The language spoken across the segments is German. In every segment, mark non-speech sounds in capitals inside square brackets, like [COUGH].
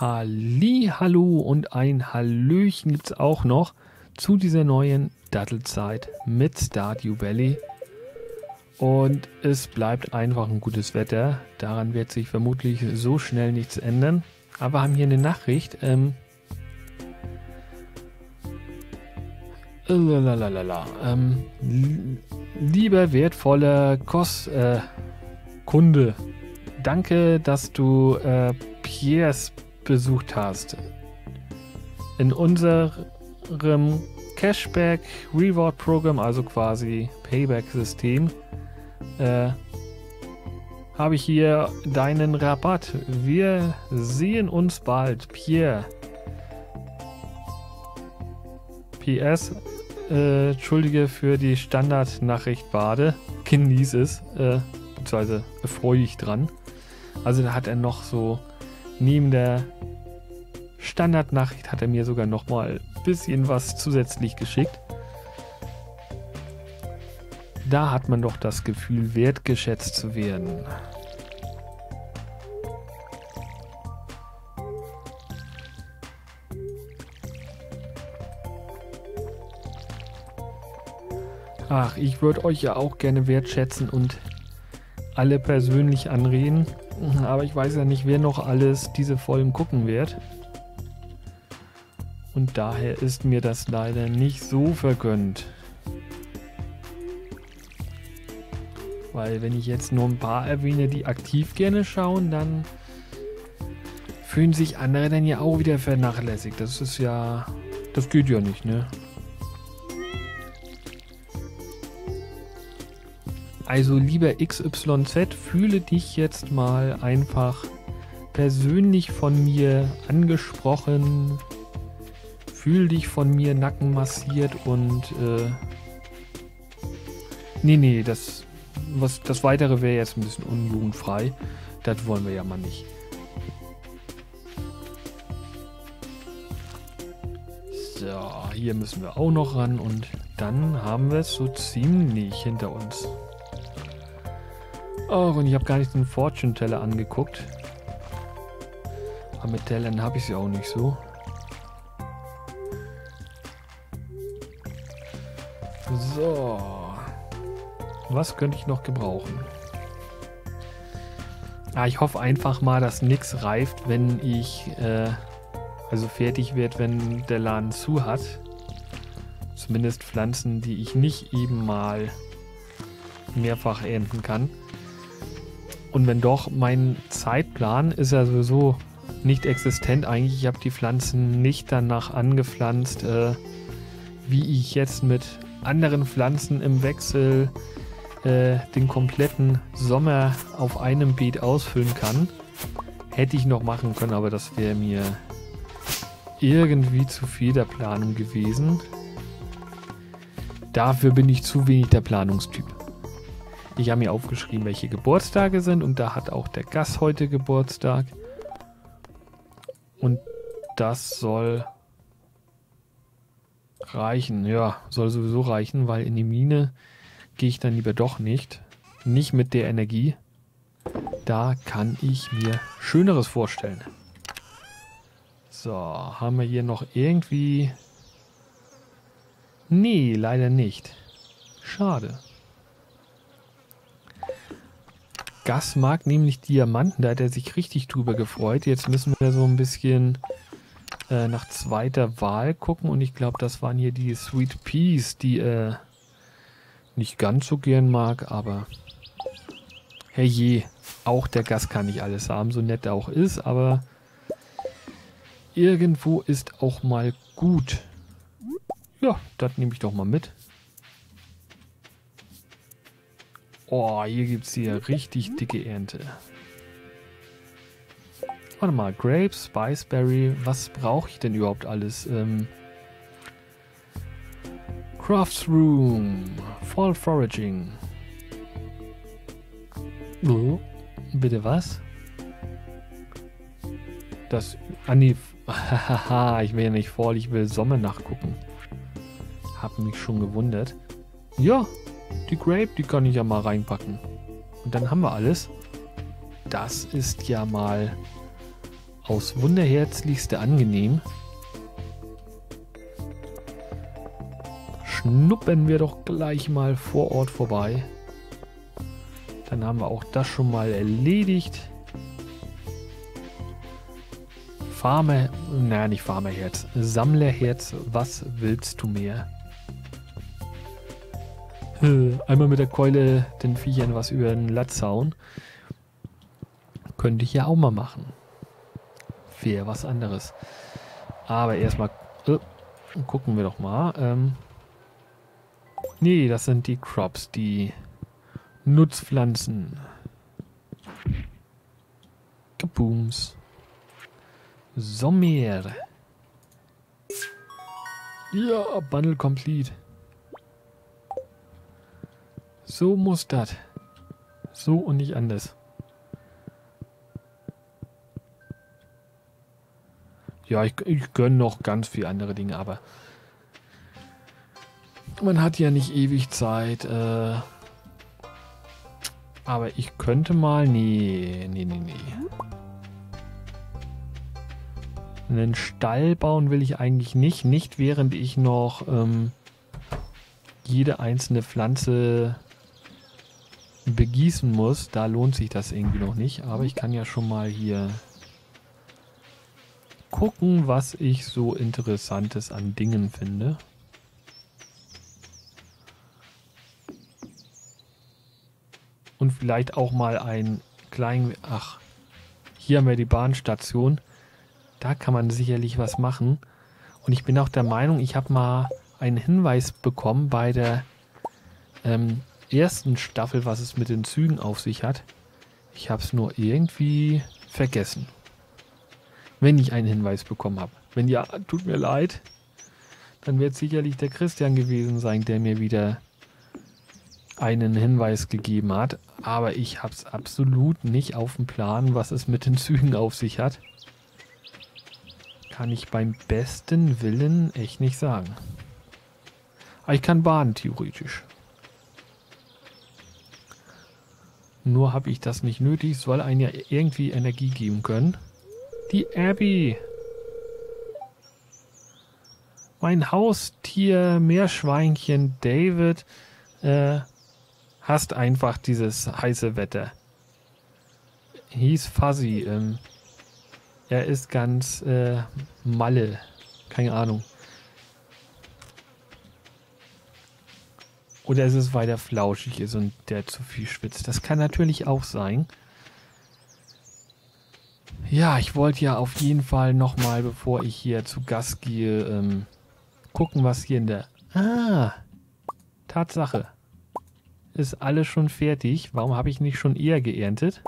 Halli, hallo und ein Hallöchen gibt es auch noch zu dieser neuen Dattelzeit mit Stardew Valley. Und es bleibt einfach ein gutes Wetter. Daran wird sich vermutlich so schnell nichts ändern. Aber wir haben hier eine Nachricht. Ähm, Lalalala. Ähm, lieber wertvoller Kos äh, Kunde, danke, dass du äh, Piers besucht hast. In unserem Cashback Reward Programm, also quasi Payback System, äh, habe ich hier deinen Rabatt. Wir sehen uns bald, Pierre. PS, äh, Entschuldige für die Standardnachricht Bade. Genieße es, äh, beziehungsweise freue ich dran. Also da hat er noch so neben der Standardnachricht hat er mir sogar noch mal ein bisschen was zusätzlich geschickt. Da hat man doch das Gefühl, wertgeschätzt zu werden. Ach, ich würde euch ja auch gerne wertschätzen und alle persönlich anreden. Aber ich weiß ja nicht, wer noch alles diese Folgen gucken wird. Und daher ist mir das leider nicht so vergönnt. Weil wenn ich jetzt nur ein paar erwähne, die aktiv gerne schauen, dann fühlen sich andere dann ja auch wieder vernachlässigt. Das ist ja... Das geht ja nicht, ne? Also lieber XYZ, fühle dich jetzt mal einfach persönlich von mir angesprochen. Fühl dich von mir Nacken massiert und äh, nee, nee, das, was, das Weitere wäre jetzt ein bisschen unjugendfrei. Das wollen wir ja mal nicht. So, hier müssen wir auch noch ran und dann haben wir es so ziemlich hinter uns. Oh, und ich habe gar nicht den Fortune Teller angeguckt. Aber mit Tellern habe ich sie auch nicht so. So. Was könnte ich noch gebrauchen? Ah, ich hoffe einfach mal, dass nichts reift, wenn ich äh, also fertig wird, wenn der Laden zu hat. Zumindest Pflanzen, die ich nicht eben mal mehrfach ernten kann. Und wenn doch, mein Zeitplan ist ja sowieso nicht existent eigentlich. Ich habe die Pflanzen nicht danach angepflanzt, äh, wie ich jetzt mit anderen Pflanzen im Wechsel äh, den kompletten Sommer auf einem Beet ausfüllen kann. Hätte ich noch machen können, aber das wäre mir irgendwie zu viel der Planung gewesen. Dafür bin ich zu wenig der Planungstyp. Ich habe mir aufgeschrieben, welche Geburtstage sind und da hat auch der Gast heute Geburtstag. Und das soll reichen. Ja, soll sowieso reichen, weil in die Mine gehe ich dann lieber doch nicht. Nicht mit der Energie. Da kann ich mir Schöneres vorstellen. So, haben wir hier noch irgendwie... Nee, leider nicht. Schade. Gas mag nämlich Diamanten, da hat er sich richtig drüber gefreut. Jetzt müssen wir so ein bisschen äh, nach zweiter Wahl gucken und ich glaube, das waren hier die Sweet Peas, die äh, nicht ganz so gern mag, aber herrje, auch der Gas kann nicht alles haben, so nett er auch ist, aber irgendwo ist auch mal gut. Ja, das nehme ich doch mal mit. Oh, hier gibt es hier richtig dicke Ernte. Warte mal, Grapes, Spiceberry, was brauche ich denn überhaupt alles? Ähm, Crafts Room, Fall Foraging. Oh, bitte was? Das, ah nee, [LAUGHS] haha, ich will ja nicht Fall, ich will Sommer nachgucken. Hab mich schon gewundert. Ja, die Grape, die kann ich ja mal reinpacken. Und dann haben wir alles. Das ist ja mal aus wunderherzlichste angenehm. Schnuppen wir doch gleich mal vor Ort vorbei. Dann haben wir auch das schon mal erledigt. Farmer, naja, nicht Farmerherz, Sammlerherz, was willst du mehr? Einmal mit der Keule den Viechern was über den Latz hauen. Könnte ich ja auch mal machen. Wäre was anderes. Aber erstmal äh, gucken wir doch mal. Ähm, nee, das sind die Crops, die Nutzpflanzen. Kabooms. Sommer. Ja, Bundle complete. So muss das. So und nicht anders. Ja, ich, ich gönne noch ganz viele andere Dinge, aber man hat ja nicht ewig Zeit. Äh, aber ich könnte mal... Nee, nee, nee, nee. Einen Stall bauen will ich eigentlich nicht. Nicht während ich noch ähm, jede einzelne Pflanze begießen muss, da lohnt sich das irgendwie noch nicht. Aber ich kann ja schon mal hier gucken, was ich so Interessantes an Dingen finde. Und vielleicht auch mal ein kleinen... Ach, hier haben wir die Bahnstation. Da kann man sicherlich was machen. Und ich bin auch der Meinung, ich habe mal einen Hinweis bekommen bei der ähm, ersten Staffel, was es mit den Zügen auf sich hat. Ich habe es nur irgendwie vergessen. Wenn ich einen Hinweis bekommen habe. Wenn ja, tut mir leid. Dann wird sicherlich der Christian gewesen sein, der mir wieder einen Hinweis gegeben hat. Aber ich habe es absolut nicht auf dem Plan, was es mit den Zügen auf sich hat. Kann ich beim besten Willen echt nicht sagen. Aber ich kann bahnen, theoretisch. Nur habe ich das nicht nötig. Soll einen ja irgendwie Energie geben können. Die Abby. Mein Haustier, Meerschweinchen David, äh, hasst einfach dieses heiße Wetter. Hieß Fuzzy. Ähm, er ist ganz äh, Malle. Keine Ahnung. Oder ist es, weil der flauschig ist und der zu viel schwitzt? Das kann natürlich auch sein. Ja, ich wollte ja auf jeden Fall nochmal, bevor ich hier zu Gast gehe, ähm, gucken, was hier in der... Ah, Tatsache. Ist alles schon fertig. Warum habe ich nicht schon eher geerntet?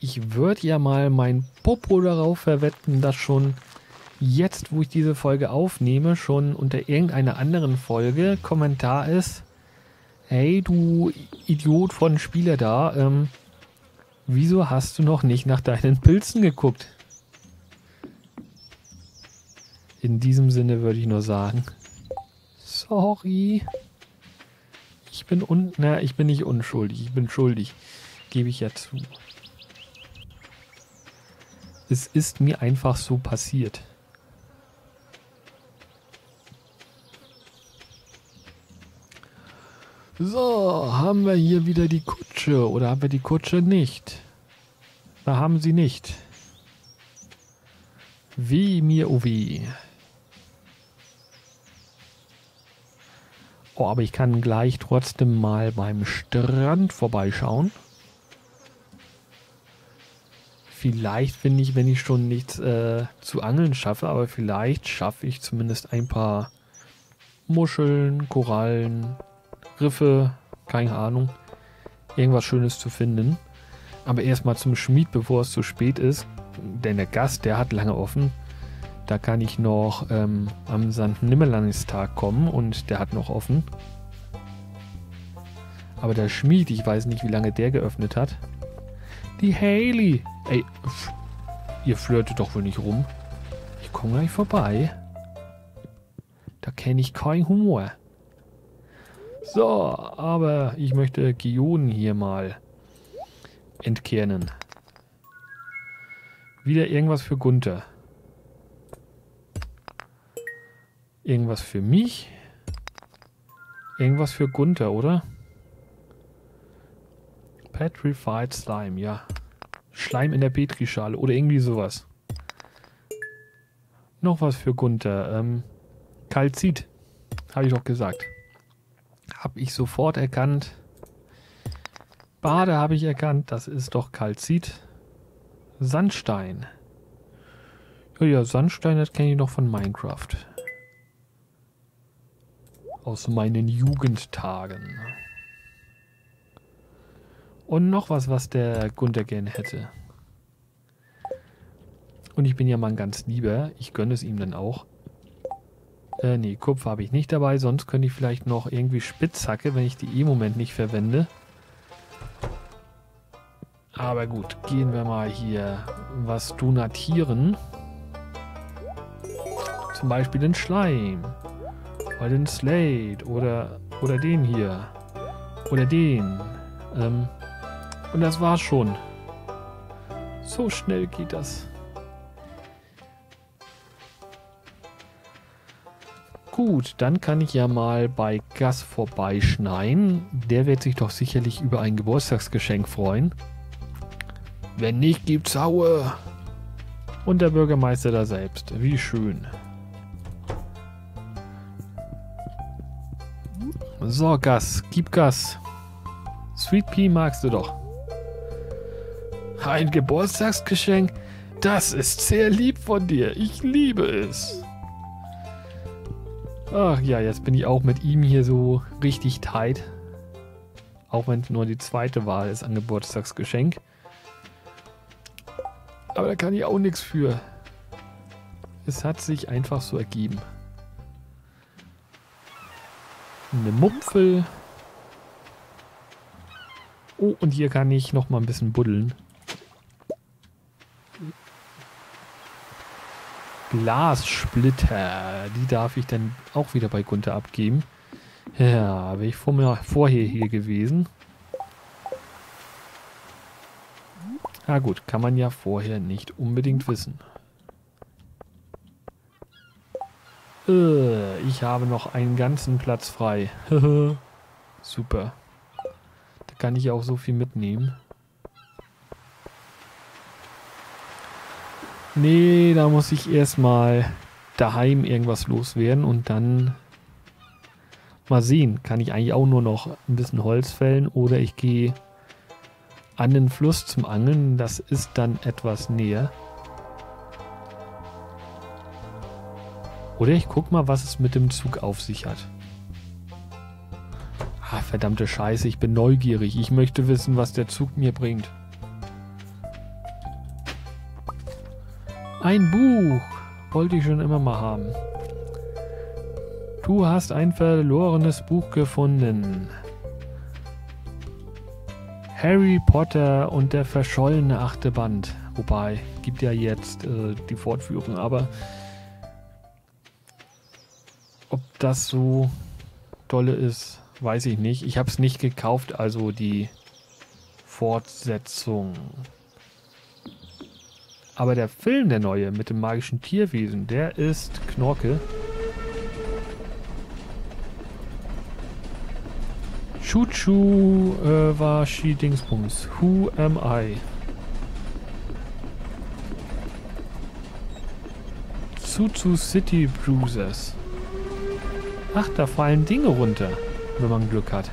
Ich würde ja mal mein Popo darauf verwetten, dass schon jetzt, wo ich diese Folge aufnehme, schon unter irgendeiner anderen Folge Kommentar ist, hey du Idiot von Spieler da, ähm, wieso hast du noch nicht nach deinen Pilzen geguckt? In diesem Sinne würde ich nur sagen, sorry. Ich bin un, na, ich bin nicht unschuldig, ich bin schuldig, gebe ich ja zu. Es ist mir einfach so passiert. So, haben wir hier wieder die Kutsche oder haben wir die Kutsche nicht? Da haben sie nicht. Wie mir, oh wie. Oh, aber ich kann gleich trotzdem mal beim Strand vorbeischauen. Vielleicht finde ich, wenn ich schon nichts äh, zu angeln schaffe, aber vielleicht schaffe ich zumindest ein paar Muscheln, Korallen, Riffe, keine Ahnung, irgendwas Schönes zu finden. Aber erstmal zum Schmied, bevor es zu spät ist. Denn der Gast, der hat lange offen. Da kann ich noch ähm, am St. Nimmerlandstag kommen und der hat noch offen. Aber der Schmied, ich weiß nicht, wie lange der geöffnet hat. Die Haley. Ey, pff, ihr flirtet doch wohl nicht rum. Ich komme gleich vorbei. Da kenne ich keinen Humor. So, aber ich möchte Gionen hier mal entkernen. Wieder irgendwas für Gunther. Irgendwas für mich. Irgendwas für Gunther, oder? Petrified Slime, ja. Schleim in der Petrischale oder irgendwie sowas. Noch was für Gunther. Ähm, Kalzit. Habe ich doch gesagt. Habe ich sofort erkannt. Bade habe ich erkannt. Das ist doch Kalzit. Sandstein. Ja, ja, Sandstein, das kenne ich noch von Minecraft. Aus meinen Jugendtagen. Und noch was, was der Gunther gerne hätte. Und ich bin ja mal ein ganz lieber. Ich gönne es ihm dann auch. Äh, nee, Kupfer habe ich nicht dabei. Sonst könnte ich vielleicht noch irgendwie Spitzhacke, wenn ich die im Moment nicht verwende. Aber gut, gehen wir mal hier was donatieren. Zum Beispiel den Schleim. Oder den Slate. Oder, oder den hier. Oder den. Ähm, und das war's schon. So schnell geht das. Gut, dann kann ich ja mal bei Gas vorbeischneien. Der wird sich doch sicherlich über ein Geburtstagsgeschenk freuen. Wenn nicht, gibt's Haue. Und der Bürgermeister da selbst. Wie schön. So, Gas. Gib Gas. Sweet Pea magst du doch. Ein Geburtstagsgeschenk? Das ist sehr lieb von dir. Ich liebe es. Ach ja, jetzt bin ich auch mit ihm hier so richtig tight. Auch wenn es nur die zweite Wahl ist an Geburtstagsgeschenk. Aber da kann ich auch nichts für. Es hat sich einfach so ergeben. Eine Mumpfel. Oh, und hier kann ich noch mal ein bisschen buddeln. Glassplitter. Die darf ich dann auch wieder bei Gunther abgeben. Ja, wäre ich vor mir, vorher hier gewesen. Na gut, kann man ja vorher nicht unbedingt wissen. Äh, ich habe noch einen ganzen Platz frei. [LAUGHS] Super. Da kann ich auch so viel mitnehmen. Nee, da muss ich erstmal daheim irgendwas loswerden und dann mal sehen. Kann ich eigentlich auch nur noch ein bisschen Holz fällen oder ich gehe an den Fluss zum Angeln. Das ist dann etwas näher. Oder ich guck mal, was es mit dem Zug auf sich hat. Ah, verdammte Scheiße, ich bin neugierig. Ich möchte wissen, was der Zug mir bringt. Ein Buch. Wollte ich schon immer mal haben. Du hast ein verlorenes Buch gefunden. Harry Potter und der verschollene achte Band. Wobei, gibt ja jetzt äh, die Fortführung, aber ob das so dolle ist, weiß ich nicht. Ich habe es nicht gekauft, also die Fortsetzung. Aber der Film, der neue, mit dem magischen Tierwesen, der ist Knorke. Chuchu äh, war Shi Dingsbums. Who am I? Zuzu City Bruisers. Ach, da fallen Dinge runter, wenn man Glück hat.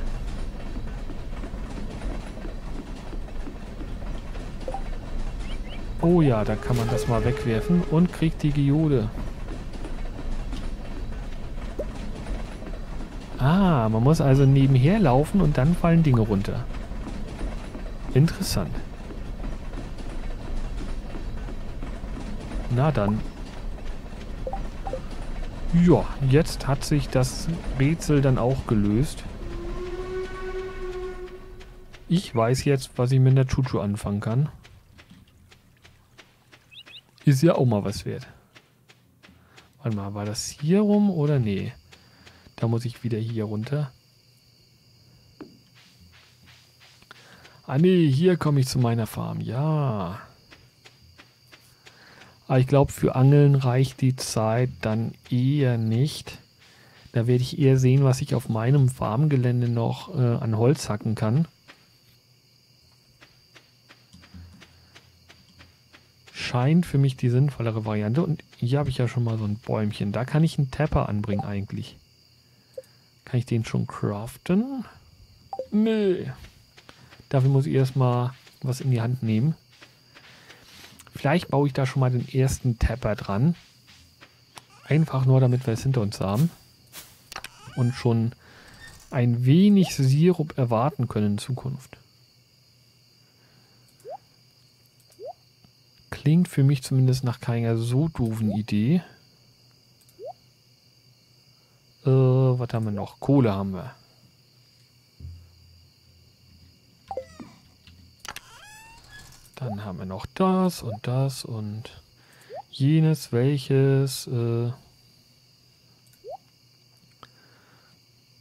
Oh ja, da kann man das mal wegwerfen und kriegt die Geode. Ah, man muss also nebenher laufen und dann fallen Dinge runter. Interessant. Na dann. Ja, jetzt hat sich das Rätsel dann auch gelöst. Ich weiß jetzt, was ich mit der Chuchu anfangen kann. Ist ja auch mal was wert. Warte mal, war das hier rum oder nee? Da muss ich wieder hier runter. Ah nee, hier komme ich zu meiner Farm. Ja. Aber ich glaube, für Angeln reicht die Zeit dann eher nicht. Da werde ich eher sehen, was ich auf meinem Farmgelände noch äh, an Holz hacken kann. Scheint für mich die sinnvollere Variante. Und hier habe ich ja schon mal so ein Bäumchen. Da kann ich einen Tapper anbringen eigentlich. Kann ich den schon craften? Nee. Dafür muss ich erstmal was in die Hand nehmen. Vielleicht baue ich da schon mal den ersten Tapper dran. Einfach nur, damit wir es hinter uns haben. Und schon ein wenig Sirup erwarten können in Zukunft. Klingt für mich zumindest nach keiner so doofen Idee. Äh, was haben wir noch? Kohle haben wir. Dann haben wir noch das und das und jenes, welches äh,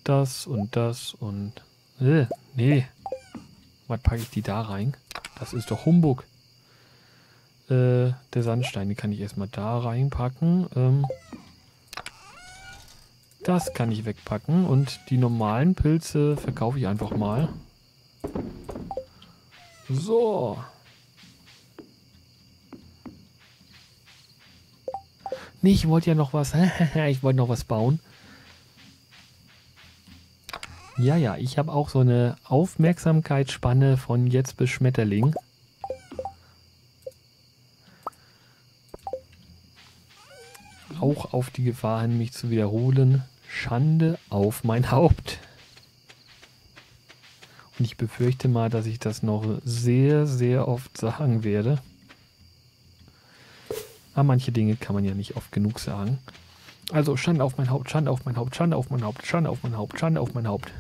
das und das und äh, nee. Was packe ich die da rein? Das ist doch Humbug. Äh, der Sandstein, die kann ich erstmal da reinpacken. Ähm, das kann ich wegpacken und die normalen Pilze verkaufe ich einfach mal. So. Nee, ich wollte ja noch was. [LAUGHS] ich wollte noch was bauen. Ja, ja, ich habe auch so eine Aufmerksamkeitsspanne von jetzt bis Schmetterling. Auch auf die Gefahr hin, mich zu wiederholen. Schande auf mein Haupt. Und ich befürchte mal, dass ich das noch sehr, sehr oft sagen werde. Aber manche Dinge kann man ja nicht oft genug sagen. Also Schande auf mein Haupt, Schande auf mein Haupt, Schande auf mein Haupt, Schande auf mein Haupt, Schande auf mein Haupt.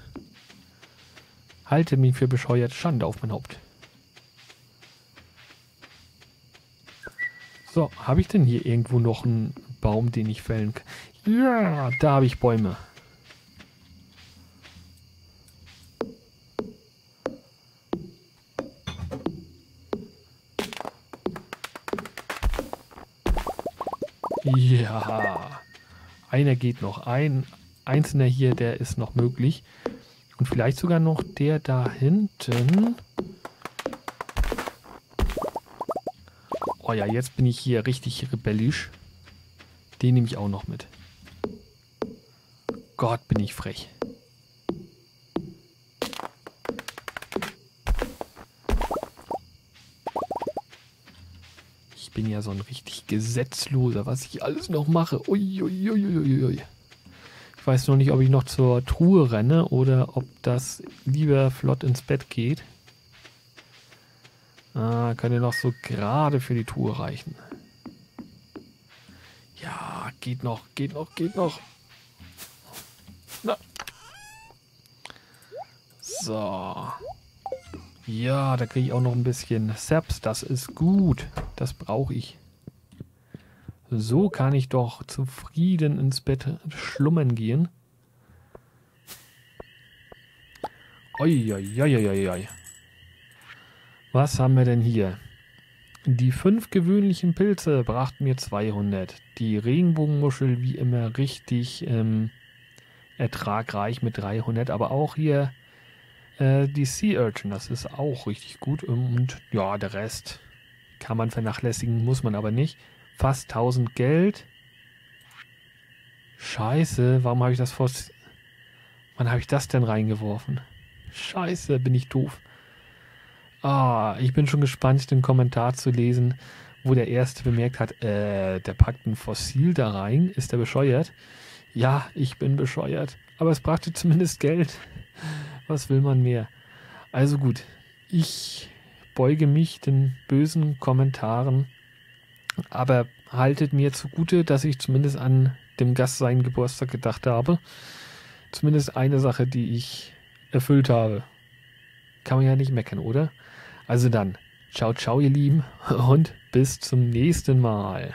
Halte mich für bescheuert, Schande auf mein Haupt. So, habe ich denn hier irgendwo noch einen Baum, den ich fällen kann? Ja, da habe ich Bäume. Ja. Einer geht noch. Ein einzelner hier, der ist noch möglich. Und vielleicht sogar noch der da hinten. Oh ja, jetzt bin ich hier richtig rebellisch. Den nehme ich auch noch mit. Gott, bin ich frech. bin ja so ein richtig Gesetzloser, was ich alles noch mache. Uiuiuiui. Ich weiß noch nicht, ob ich noch zur Truhe renne oder ob das lieber flott ins Bett geht. Ah, könnte noch so gerade für die Truhe reichen. Geht noch, geht noch, geht noch. Na. So. Ja, da kriege ich auch noch ein bisschen Saps. Das ist gut. Das brauche ich. So kann ich doch zufrieden ins Bett schlummern gehen. Uiuiuiui. Was haben wir denn hier? Die fünf gewöhnlichen Pilze brachten mir 200. Die Regenbogenmuschel wie immer richtig ähm, ertragreich mit 300. Aber auch hier äh, die Sea Urchin, das ist auch richtig gut. Und ja, der Rest kann man vernachlässigen, muss man aber nicht. Fast 1000 Geld. Scheiße, warum habe ich das vor... Wann habe ich das denn reingeworfen? Scheiße, bin ich doof. Ah, ich bin schon gespannt, den Kommentar zu lesen, wo der Erste bemerkt hat, äh, der packt ein Fossil da rein. Ist der bescheuert? Ja, ich bin bescheuert. Aber es brachte zumindest Geld. Was will man mehr? Also gut, ich beuge mich den bösen Kommentaren, aber haltet mir zugute, dass ich zumindest an dem Gast seinen Geburtstag gedacht habe. Zumindest eine Sache, die ich erfüllt habe. Kann man ja nicht meckern, oder? Also dann, ciao, ciao, ihr Lieben, [LAUGHS] und bis zum nächsten Mal.